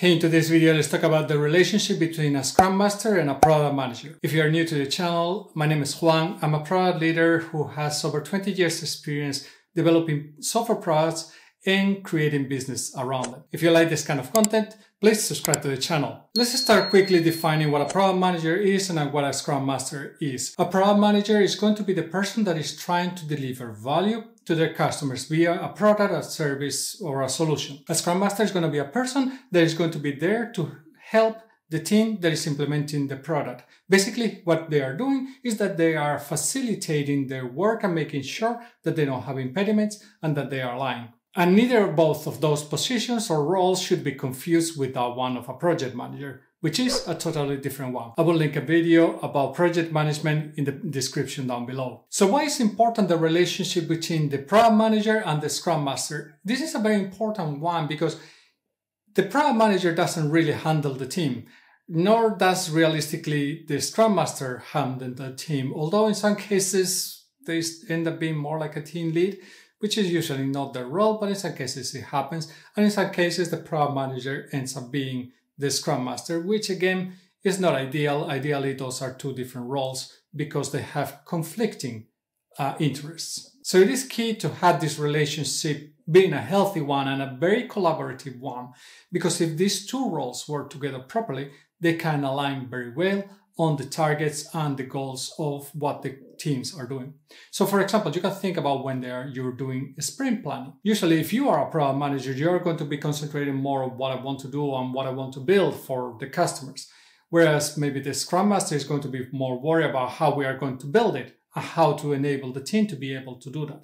Hey, in today's video, let's talk about the relationship between a Scrum Master and a Product Manager. If you are new to the channel, my name is Juan. I'm a product leader who has over 20 years experience developing software products and creating business around them. If you like this kind of content, please subscribe to the channel. Let's start quickly defining what a product manager is and what a scrum master is. A product manager is going to be the person that is trying to deliver value to their customers via a product, a service, or a solution. A Scrum Master is going to be a person that is going to be there to help the team that is implementing the product. Basically, what they are doing is that they are facilitating their work and making sure that they don't have impediments and that they are aligned. And neither both of those positions or roles should be confused with that one of a project manager which is a totally different one. I will link a video about project management in the description down below. So why is important the relationship between the product manager and the scrum master? This is a very important one because the product manager doesn't really handle the team, nor does realistically the scrum master handle the team, although in some cases they end up being more like a team lead, which is usually not their role, but in some cases it happens. And in some cases the product manager ends up being the Scrum Master, which again is not ideal. Ideally, those are two different roles because they have conflicting uh, interests. So it is key to have this relationship being a healthy one and a very collaborative one, because if these two roles work together properly, they can align very well on the targets and the goals of what the teams are doing. So for example, you can think about when are, you're doing sprint planning. Usually if you are a product manager, you're going to be concentrating more on what I want to do and what I want to build for the customers. Whereas maybe the scrum master is going to be more worried about how we are going to build it and how to enable the team to be able to do that.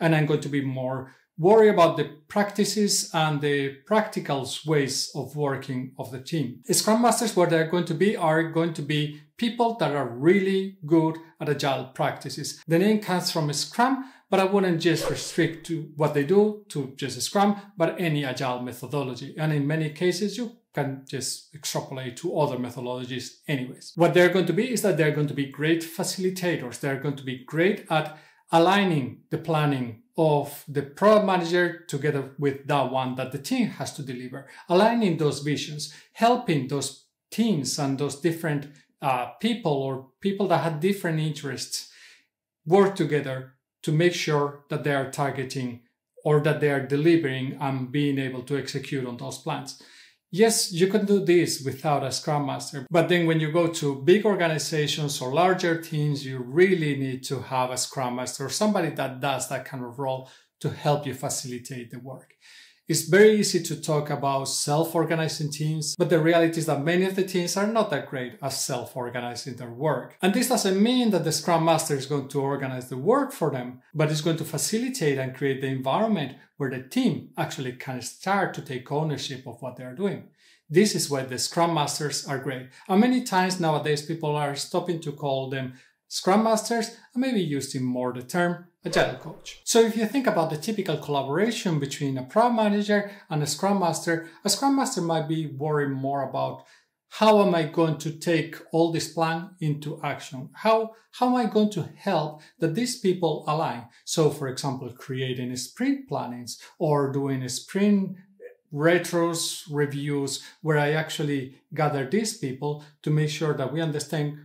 And I'm going to be more worry about the practices and the practical ways of working of the team. Scrum Masters, where they're going to be, are going to be people that are really good at agile practices. The name comes from Scrum, but I wouldn't just restrict to what they do to just Scrum, but any agile methodology. And in many cases, you can just extrapolate to other methodologies anyways. What they're going to be is that they're going to be great facilitators. They're going to be great at aligning the planning of the product manager together with that one that the team has to deliver, aligning those visions, helping those teams and those different uh, people or people that have different interests work together to make sure that they are targeting or that they are delivering and being able to execute on those plans. Yes, you can do this without a Scrum Master, but then when you go to big organizations or larger teams, you really need to have a Scrum Master or somebody that does that kind of role to help you facilitate the work. It's very easy to talk about self-organizing teams, but the reality is that many of the teams are not that great at self-organizing their work. And this doesn't mean that the Scrum Master is going to organize the work for them, but it's going to facilitate and create the environment where the team actually can start to take ownership of what they're doing. This is why the Scrum Masters are great. And many times nowadays people are stopping to call them Scrum Masters and maybe using more the term Agile Coach. So if you think about the typical collaboration between a Product Manager and a Scrum Master, a Scrum Master might be worried more about how am I going to take all this plan into action? How, how am I going to help that these people align? So for example, creating sprint plannings or doing sprint retros reviews where I actually gather these people to make sure that we understand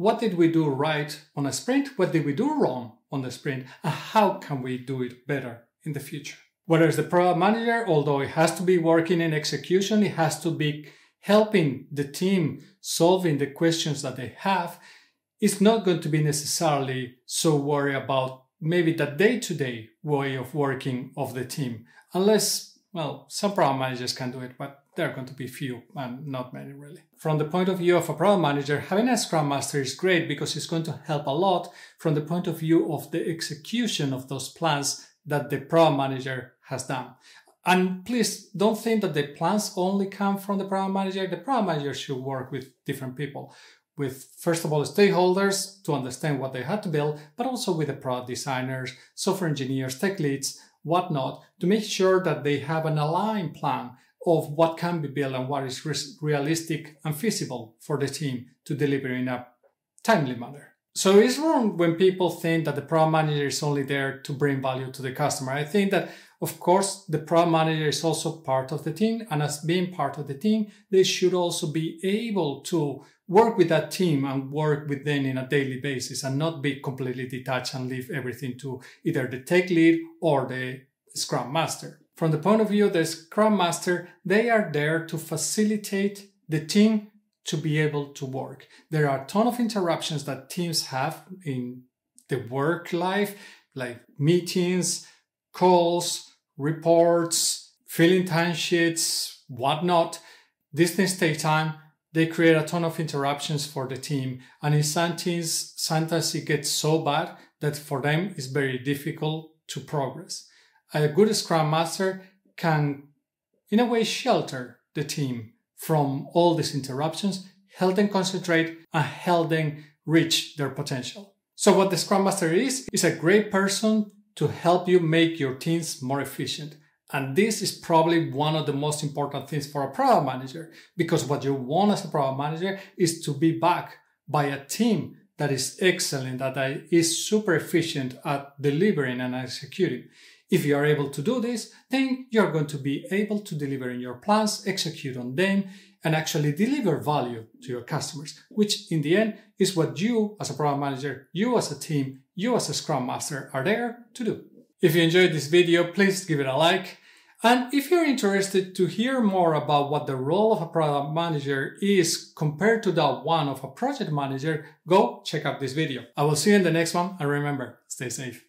what did we do right on a sprint? What did we do wrong on the sprint? And how can we do it better in the future? Whereas the product manager, although it has to be working in execution, it has to be helping the team solving the questions that they have, it's not going to be necessarily so worried about maybe the day-to-day way of working of the team, unless, well, some product managers can do it, but there are going to be few and not many really. From the point of view of a product manager, having a scrum master is great because it's going to help a lot from the point of view of the execution of those plans that the product manager has done. And please don't think that the plans only come from the product manager. The product manager should work with different people, with first of all stakeholders to understand what they had to build, but also with the product designers, software engineers, tech leads, whatnot, to make sure that they have an aligned plan of what can be built and what is realistic and feasible for the team to deliver in a timely manner. So it's wrong when people think that the product manager is only there to bring value to the customer. I think that Of course, the product manager is also part of the team, and as being part of the team, they should also be able to work with that team and work with them in a daily basis and not be completely detached and leave everything to either the tech lead or the Scrum Master. From the point of view of the Scrum Master, they are there to facilitate the team to be able to work. There are a ton of interruptions that teams have in the work life, like meetings, calls, reports, filling timesheets, whatnot. These things take time they create a ton of interruptions for the team. And in some teams, sometimes it gets so bad that for them it's very difficult to progress. A good Scrum Master can, in a way, shelter the team from all these interruptions, help them concentrate, and help them reach their potential. So, what the Scrum Master is, is a great person to help you make your teams more efficient. And this is probably one of the most important things for a product manager because what you want as a product manager is to be backed by a team that is excellent, that is super efficient at delivering and executing. If you are able to do this, then you're going to be able to deliver in your plans, execute on them, and actually deliver value to your customers, which in the end is what you as a product manager, you as a team, you as a scrum master are there to do. If you enjoyed this video, please give it a like. And if you're interested to hear more about what the role of a product manager is compared to that one of a project manager, go check out this video. I will see you in the next one and remember, stay safe.